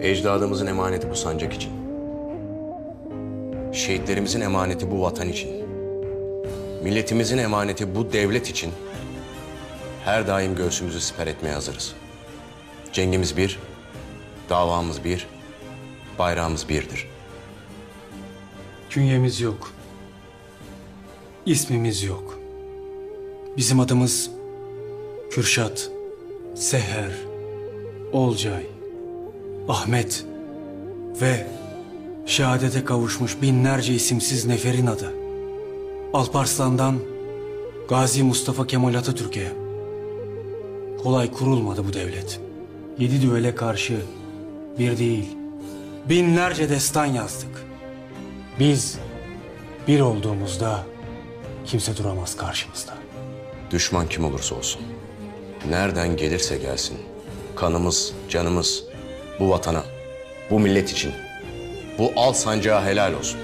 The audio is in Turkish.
Ecdadımızın emaneti bu sancak için. Şehitlerimizin emaneti bu vatan için. Milletimizin emaneti bu devlet için. Her daim göğsümüzü siper etmeye hazırız. Cengimiz bir, davamız bir, bayrağımız birdir. Künyemiz yok. İsmimiz yok. Bizim adımız Kürşat, Seher, Olcay, Ahmet ve şehadete kavuşmuş binlerce isimsiz neferin adı. Alparslan'dan Gazi Mustafa Kemal Atatürk'e kolay kurulmadı bu devlet. Yedi düvele karşı bir değil, binlerce destan yazdık. Biz bir olduğumuzda kimse duramaz karşımızda. Düşman kim olursa olsun, nereden gelirse gelsin, kanımız, canımız bu vatana, bu millet için, bu al sancağı helal olsun.